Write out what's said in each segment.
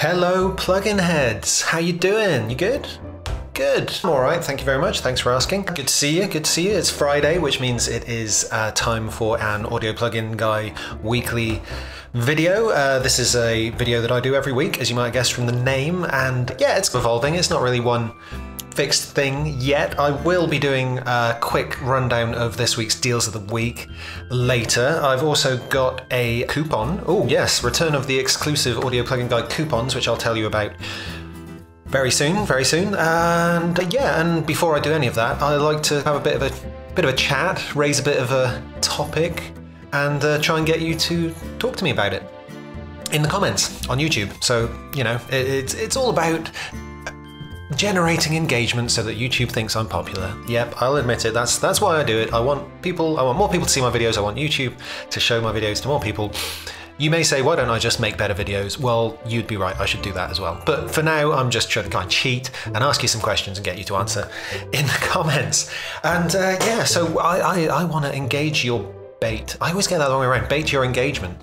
Hello, plugin heads. How you doing? You good? Good. I'm all right. Thank you very much. Thanks for asking. Good to see you. Good to see you. It's Friday, which means it is uh, time for an Audio Plugin Guy weekly video. Uh, this is a video that I do every week, as you might guess from the name. And yeah, it's evolving. It's not really one fixed thing yet. I will be doing a quick rundown of this week's deals of the week later. I've also got a coupon. Oh, yes, return of the exclusive Audio Plugin Guy coupons, which I'll tell you about very soon, very soon. And uh, yeah, and before I do any of that, I like to have a bit of a bit of a chat, raise a bit of a topic, and uh, try and get you to talk to me about it in the comments on YouTube. So you know, it, it's it's all about generating engagement so that YouTube thinks I'm popular. Yep, I'll admit it. That's that's why I do it. I want people. I want more people to see my videos. I want YouTube to show my videos to more people. You may say, why don't I just make better videos? Well, you'd be right, I should do that as well. But for now, I'm just trying to kind of cheat and ask you some questions and get you to answer in the comments. And uh, yeah, so I, I, I want to engage your bait. I always get that the wrong way around. Bait your engagement.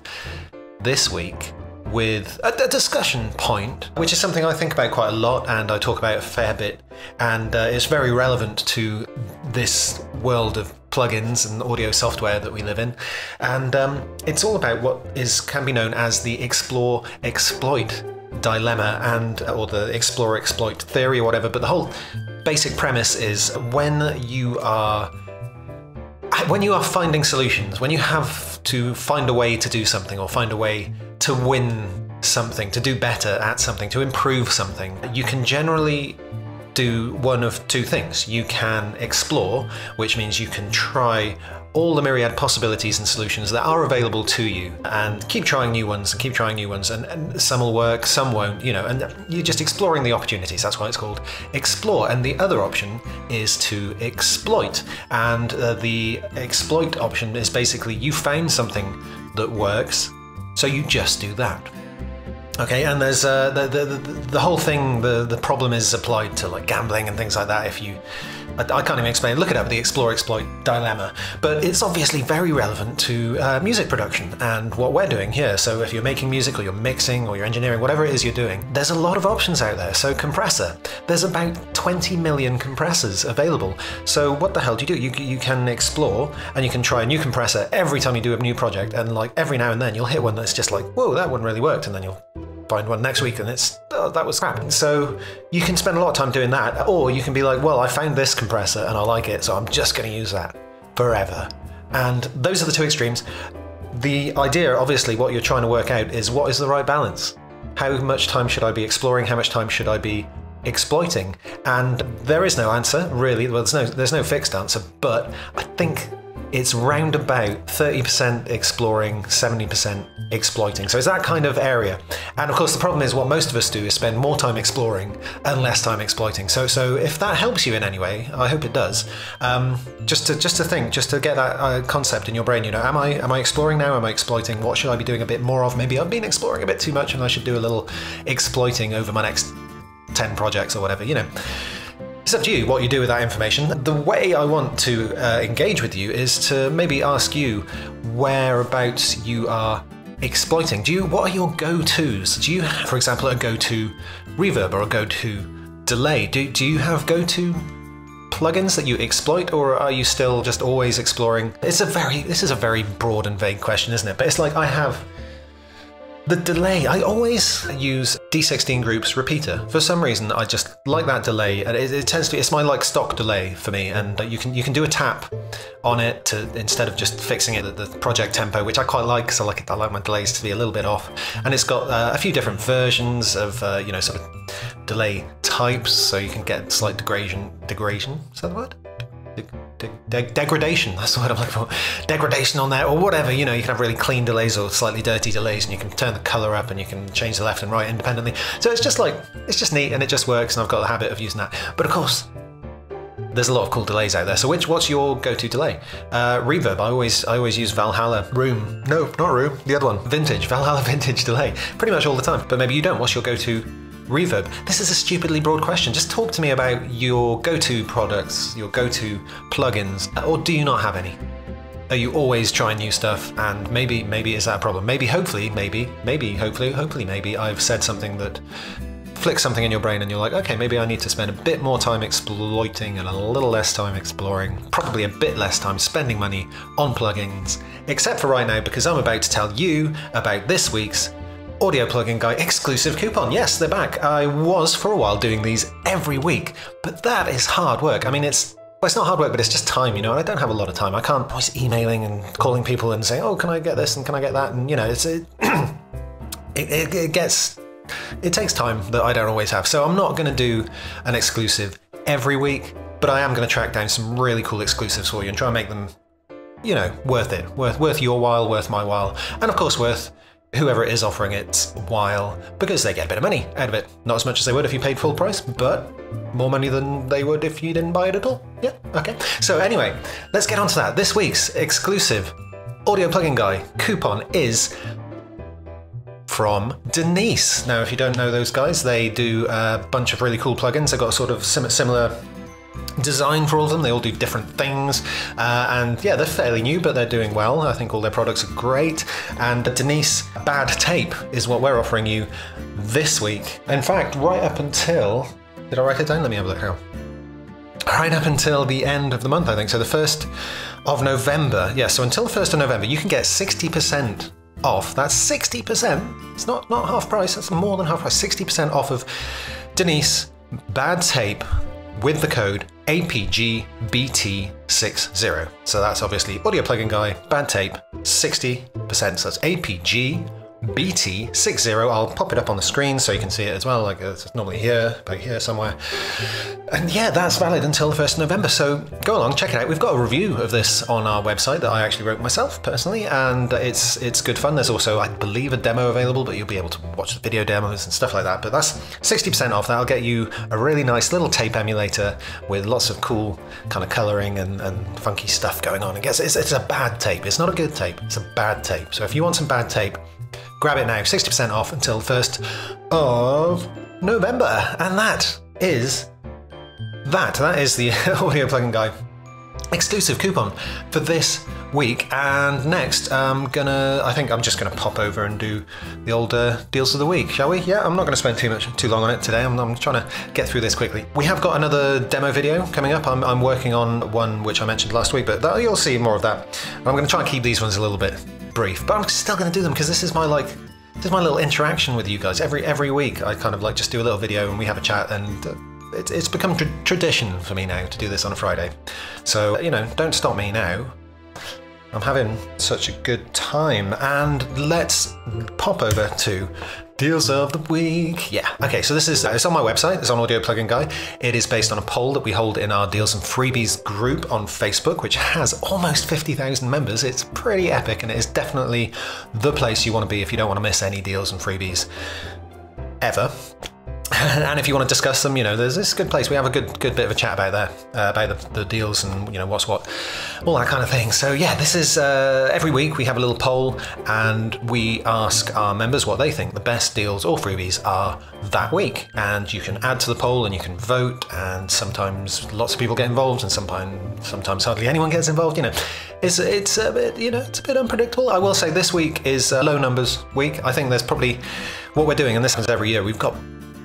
This week, with a, a, discussion point, which is something I think about quite a lot and I talk about a fair bit, and uh, it's very relevant to this world of plugins and audio software that we live in. And um, it's all about what is can be known as the explore exploit dilemma and or the explore exploit theory or whatever. But the whole basic premise is when you are when you are finding solutions, when you have to find a way to do something or find a way to win something, to do better at something, to improve something, you can generally do one of two things. You can explore, which means you can try all the myriad possibilities and solutions that are available to you. And keep trying new ones and keep trying new ones. And, and, some will work some won't you know. And you're just exploring the opportunities. That's why it's called explore. And the other option is to exploit. And uh, the exploit option is basically you found something that works so you just do that. Okay, and there's uh, the, the, the the whole thing. The the problem is applied to like gambling and things like that. If you, I, I can't even explain. Look it up, the explore exploit dilemma. But it's obviously very relevant to uh, music production and what we're doing here. So if you're making music or you're mixing or you're engineering, whatever it is you're doing, there's a lot of options out there. So compressor, there's about 20 million compressors available. So what the hell do you do? You you can explore and you can try a new compressor every time you do a new project, and like every now and then you'll hit one that's just like, whoa, that one really worked, and then you'll find one next week and it's oh, that was crap. So you can spend a lot of time doing that, or you can be like, well, I found this compressor and I like it, so I'm just going to use that forever. And those are the two extremes. The idea, obviously, what you're trying to work out is what is the right balance. How much time should I be exploring? How much time should I be exploiting? And there is no answer, really. Well, there's no there's no fixed answer, but I think it's round about 30% exploring, 70% exploiting. So it's that kind of area. And of course, the problem is what most of us do is spend more time exploring and less time exploiting. So, so if that helps you in any way, I hope it does. Um, just to just to think, just to get that uh, concept in your brain. You know, am I am I exploring now? Am I exploiting? What should I be doing a bit more of? Maybe I've been exploring a bit too much, and I should do a little exploiting over my next ten projects or whatever. You know. It's up to you what you do with that information. The way I want to uh, engage with you is to maybe ask you whereabouts you are exploiting. Do you what are your go-tos? Do you have, for example, a go-to reverb or a go-to delay? Do, do you have go-to plugins that you exploit or are you still just always exploring? It's a very this is a very broad and vague question, isn't it? But it's like I have the delay, I always use D16 Group's Repeater. For some reason, I just like that delay, and it, it, tends to be it's my like stock delay for me. And you can you can do a tap on it to instead of just fixing it at the project tempo, which I quite like because I like I like my delays to be a little bit off. And it's got uh, a few different versions of uh, you know sort of delay types, so you can get slight degradation. Degradation is that the word? De de degradation. That's word I'm looking for. Degradation on there, or whatever. You know, you can have really clean delays or slightly dirty delays, and you can turn the color up and you can change the left and right independently. So it's just like it's just neat and it just works, and I've got the habit of using that. But of course, there's a lot of cool delays out there. So which what's your go-to delay? Uh, reverb. I always I always use Valhalla Room. No, not Room. The other one. Vintage. Valhalla Vintage delay. Pretty much all the time. But maybe you don't. What's your go-to reverb? This is a stupidly broad question. Just talk to me about your go to products, your go to plugins, or do you not have any? Are you always trying new stuff? And maybe, maybe is that a problem? Maybe, hopefully, maybe, maybe, hopefully, hopefully, maybe I've said something that flicks something in your brain and you're like, okay, maybe I need to spend a bit more time exploiting and a little less time exploring, probably a bit less time spending money on plugins, except for right now because I'm about to tell you about this week's Audio Plugin Guy exclusive coupon. Yes, they're back. I was for a while doing these every week, but that is hard work. I mean, it's well, it's not hard work, but it's just time, you know. And I don't have a lot of time. I can't always emailing and calling people and saying, "Oh, can I get this and can I get that?" And you know, it's it, it, it gets it takes time that I don't always have. So I'm not going to do an exclusive every week, but I am going to track down some really cool exclusives for you and try and make them, you know, worth it, worth worth your while, worth my while, and of course worth whoever is offering it while because they get a bit of money out of it. Not as much as they would if you paid full price, but more money than they would if you didn't buy it at all. Yeah, okay. So anyway, let's get on to that. This week's exclusive audio plugin guy coupon is from Denise. Now, if you don't know those guys, they do a bunch of really cool plugins. They've got sort of similar design for all of them. They all do different things. Uh, and yeah, they're fairly new, but they're doing well. I think all their products are great. And Denise Bad Tape is what we're offering you this week. In fact, right up until. Did I write it down? Let me have a look now. Right up until the end of the month, I think. So the 1st of November. Yeah, so until the 1st of November, you can get 60% off. That's 60%. It's not, not half price, that's more than half price. 60% off of Denise Bad Tape with the code APGBT60. So that's obviously audio plugin guy, bad tape, 60%. So that's APG BT60. I'll pop it up on the screen so you can see it as well. Like it's normally here, back here somewhere. And yeah, that's valid until the 1st of November. So go along, check it out. We've got a review of this on our website that I actually wrote myself personally, and it's it's good fun. There's also, I believe, a demo available, but you'll be able to watch the video demos and stuff like that. But that's 60% off. That'll get you a really nice little tape emulator with lots of cool kind of coloring and, and funky stuff going on. I guess it's, it's a bad tape. It's not a good tape. It's a bad tape. So if you want some bad tape, Grab it now, 60% off until 1st of November. And that is that. That is the Audio Plugin Guy exclusive coupon for this week. And next, I'm gonna, I think I'm just gonna pop over and do the old uh, deals of the week, shall we? Yeah, I'm not gonna spend too much, too long on it today. I'm, I'm trying to get through this quickly. We have got another demo video coming up. I'm, I'm working on one which I mentioned last week, but that, you'll see more of that. I'm gonna try and keep these ones a little bit brief, but I'm still to do them because this is my like this is my little interaction with you guys. Every every week, I kind of like just do a little video and we have a chat, and uh, it's become tra tradition for me now to do this on a Friday. So you know, don't stop me now. I'm having such a good time, and let's pop over to Deals of the week. Yeah. Okay. So this is it's on my website. It's on Audio Plugin Guy. It is based on a poll that we hold in our Deals and Freebies group on Facebook, which has almost fifty thousand members. It's pretty epic, and it is definitely the place you want to be if you don't want to miss any deals and freebies ever. and if you want to discuss them, you know, there's this good place. We have a good good bit of a chat about there, uh, about the, the, deals and you know what's what, all that kind of thing. So yeah, this is uh, every week we have a little poll and we ask our members what they think the best deals or freebies are that week. And you can add to the poll and you can vote. And sometimes lots of people get involved, and sometimes sometimes hardly anyone gets involved. You know, it's it's a bit you know it's a bit unpredictable. I will say this week is low numbers week. I think there's probably what we're doing, and this happens every year. We've got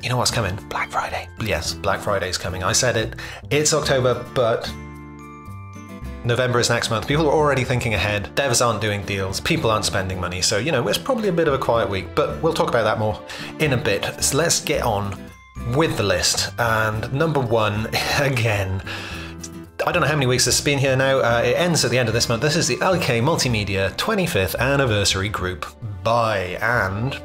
you know what's coming? Black Friday. Yes, Black Friday is coming. I said it. It's October, but November is next month. People are already thinking ahead. Devs aren't doing deals. People aren't spending money. So, you know, it's probably a bit of a quiet week, but we'll talk about that more in a bit. So let's get on with the list. And number one, again, I don't know how many weeks this has been here now. Uh, it ends at the end of this month. This is the IK Multimedia 25th Anniversary Group Buy and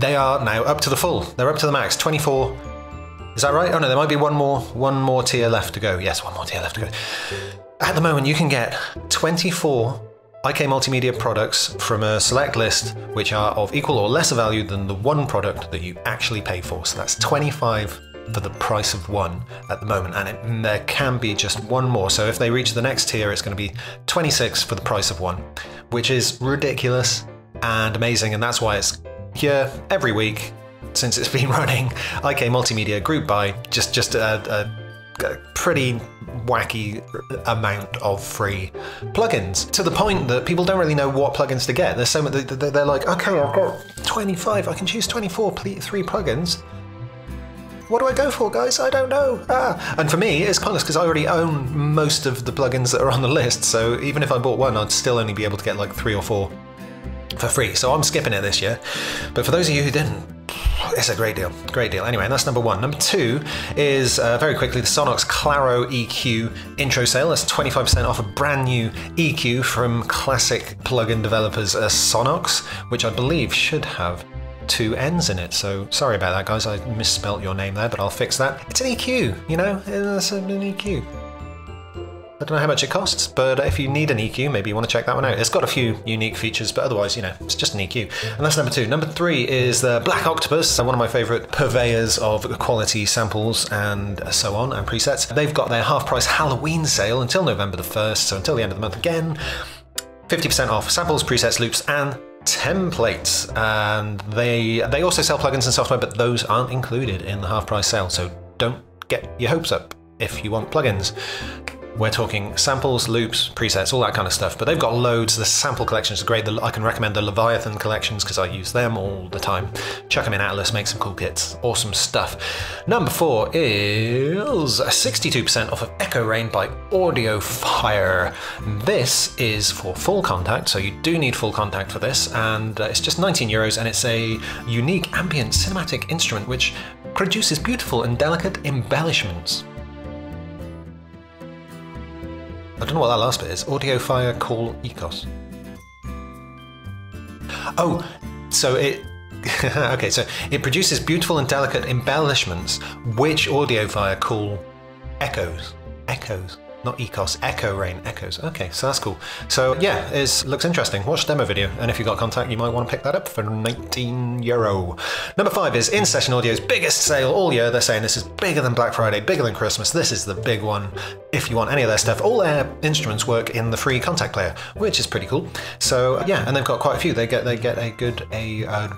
they are now up to the full. They're up to the max. 24. Is that right? Oh no, there might be one more one more tier left to go. Yes, one more tier left to go. At the moment, you can get 24 IK Multimedia products from a select list which are of equal or lesser value than the one product that you actually pay for. So that's 25 for the price of one at the moment, and it, there can be just one more. So if they reach the next tier, it's going to be 26 for the price of one, which is ridiculous and amazing, and that's why it's here every week since it's been running. IK Multimedia Group Buy just just a, a, a pretty wacky amount of free plugins to the point that people don't really know what plugins to get. There's so many, they're like, okay, I've got 25, I can choose 24 three plugins. What do I go for, guys? I don't know. Ah. And for me, it's pointless because I already own most of the plugins that are on the list. So even if I bought one, I'd still only be able to get like three or four for free. So I'm skipping it this year. But for those of you who didn't, it's a great deal, great deal. Anyway, that's number one. Number two is uh, very quickly the Sonnox Claro EQ intro sale. That's 25% off a brand new EQ from classic plugin developers uh, Sonnox, which I believe should have two N's in it. So sorry about that, guys. I misspelt your name there, but I'll fix that. It's an EQ, you know, it's an EQ. I don't know how much it costs, but if you need an EQ, maybe you want to check that one out. It's got a few unique features, but otherwise, you know, it's just an EQ. And that's number two. Number three is the Black Octopus, uh, one of my favorite purveyors of quality samples and so on and presets. They've got their half price Halloween sale until November the 1st, so until the end of the month again. 50% off samples, presets, loops, and templates. And they they also sell plugins and software, but those aren't included in the half price sale. So don't get your hopes up if you want plugins. We're talking samples, loops, presets, all that kind of stuff. But they've got loads. The sample collections are great. I can recommend the Leviathan collections because I use them all the time. Chuck them in Atlas, make some cool kits. Awesome stuff. Number four is 62% off of Echo Rain by Audiofier. This is for full Kontakt, so you do need full Kontakt for this, and uh, it's just 19 euros, and it's a unique ambient cinematic instrument which produces beautiful and delicate embellishments. I don't know what that last bit is. Audiofier call Ecos. Oh, so it. okay, so it produces beautiful and delicate embellishments, which Audiofier call echoes. Echoes not Ecos, Echo Rain, Echoes. Okay, so that's cool. So yeah, it looks interesting. Watch demo video, and if you got Kontakt, you might want to pick that up for 19 euro. Number five is In Session Audio's biggest sale all year. They're saying this is bigger than Black Friday, bigger than Christmas. This is the big one. If you want any of their stuff, all their instruments work in the free Kontakt player, which is pretty cool. So yeah, and they've got quite a few. They get they get a good a, a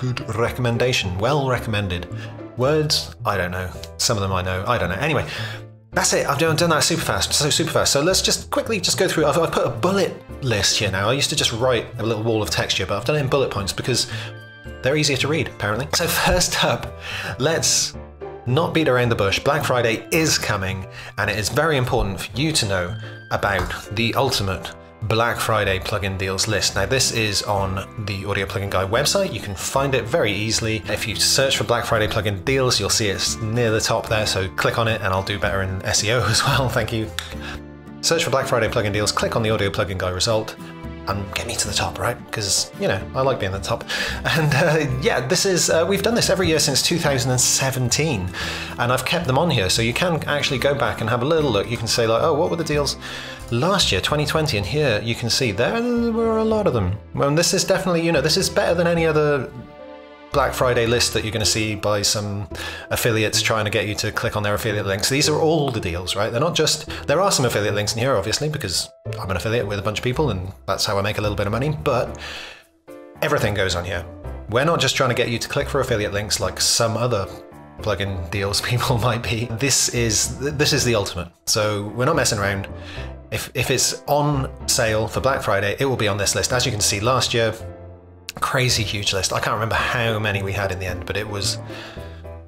good recommendation, well recommended. Words? I don't know. Some of them I know. I don't know. Anyway, that's it. I've done, that super fast, so super fast. So let's just quickly just go through. I've, I've, put a bullet list here now. I used to just write a little wall of texture, but I've done it in bullet points because they're easier to read, apparently. So first up, let's not beat around the bush. Black Friday is coming, and it is very important for you to know about the ultimate Black Friday plugin deals list. Now, this is on the Audio Plugin Guy website. You can find it very easily. If you search for Black Friday plugin deals, you'll see it's near the top there. So click on it, and I'll do better in SEO as well. Thank you. Search for Black Friday plugin deals, click on the Audio Plugin Guy result, and get me to the top, right? Because, you know, I like being at the top. And uh, yeah, this is, uh, we've done this every year since 2017, and I've kept them on here. So you can actually go back and have a little look. You can say, like, oh, what were the deals last year, 2020? And here you can see there were a lot of them. Well, this is definitely, you know, this is better than any other Black Friday list that you're going to see by some affiliates trying to get you to click on their affiliate links. These are all the deals, right? They're not just, there are some affiliate links in here, obviously, because I'm an affiliate with a bunch of people and that's how I make a little bit of money, but everything goes on here. We're not just trying to get you to click for affiliate links like some other plugin deals people might be. This is this is the ultimate. So we're not messing around. If if it's on sale for Black Friday, it will be on this list. As you can see, last year crazy huge list. I can't remember how many we had in the end, but it was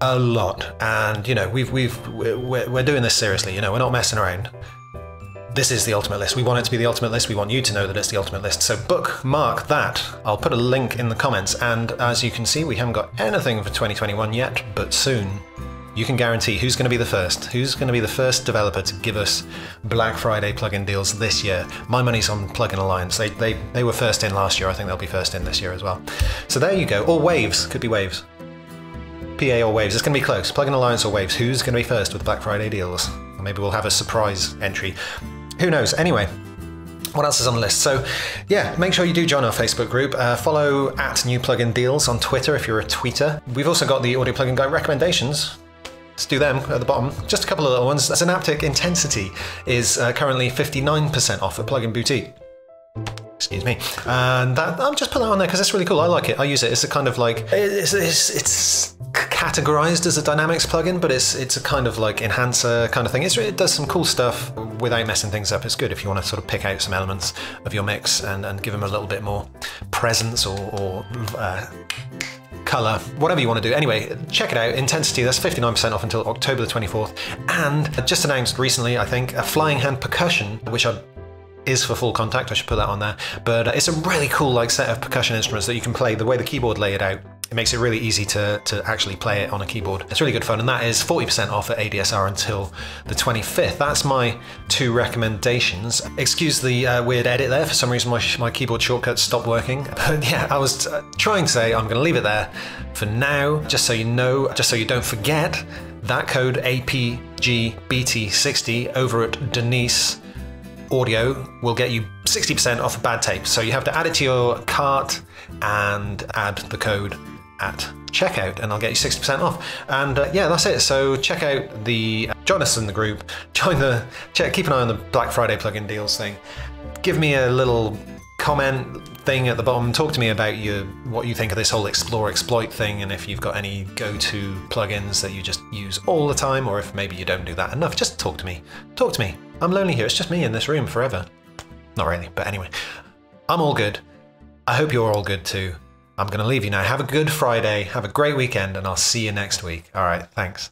a lot. And you know, we've we've we're, we're doing this seriously. You know, we're not messing around. This is the ultimate list. We want it to be the ultimate list. We want you to know that it's the ultimate list. So bookmark that. I'll put a link in the comments. And as you can see, we haven't got anything for 2021 yet, but soon you can guarantee who's going to be the first. Who's going to be the first developer to give us Black Friday plugin deals this year? My money's on Plugin Alliance. They, they, they were first in last year. I think they'll be first in this year as well. So there you go. Or Waves. Could be Waves. PA or Waves. It's going to be close. Plugin Alliance or Waves. Who's going to be first with Black Friday deals? Or maybe we'll have a surprise entry. Who knows? Anyway, what else is on the list? So, yeah, make sure you do join our Facebook group. Uh, follow at New Plugin Deals on Twitter if you're a tweeter. We've also got the Audio Plugin Guy recommendations Let's do them at the bottom. Just a couple of little ones. Zynaptiq Intensity is uh, currently 59% off at Plugin Boutique. Excuse me. And that, I'm just putting that on there because it's really cool. I like it. I use it. It's a kind of like, it's, it's, it's categorized as a dynamics plugin, but it's it's a kind of like enhancer kind of thing. It's, it does some cool stuff without messing things up. It's good if you want to sort of pick out some elements of your mix and, and give them a little bit more presence or, or uh, color, whatever you want to do. Anyway, check it out. Intensity, that's 59% off until October the 24th. And just announced recently, I think, a flying hand percussion, which I is for full Kontakt. I should put that on there. But uh, it's a really cool like set of percussion instruments that you can play. The way the keyboard lay it out, it makes it really easy to, to actually play it on a keyboard. It's really good fun, and that is 40% off at ADSR until the 25th. That's my two recommendations. Excuse the uh, weird edit there. For some reason, my, my keyboard shortcut stopped working. But yeah, I was uh, trying to say I'm going to leave it there for now, just so you know, just so you don't forget. That code APGBT60 over at Denise audio will get you 60% off a bad tape. So you have to add it to your cart and add the code at checkout and I'll get you 60% off. And uh, yeah, that's it. So check out the, join us in the group, join the, check, keep an eye on the Black Friday plugin deals thing. Give me a little comment thing at the bottom. Talk to me about your what you think of this whole explore exploit thing, and if you've got any go-to plugins that you just use all the time, or if maybe you don't do that enough. Just talk to me. Talk to me. I'm lonely here. It's just me in this room forever. Not really, but anyway, I'm all good. I hope you're all good too. I'm going to leave you now. Have a good Friday. Have a great weekend, and I'll see you next week. All right. Thanks.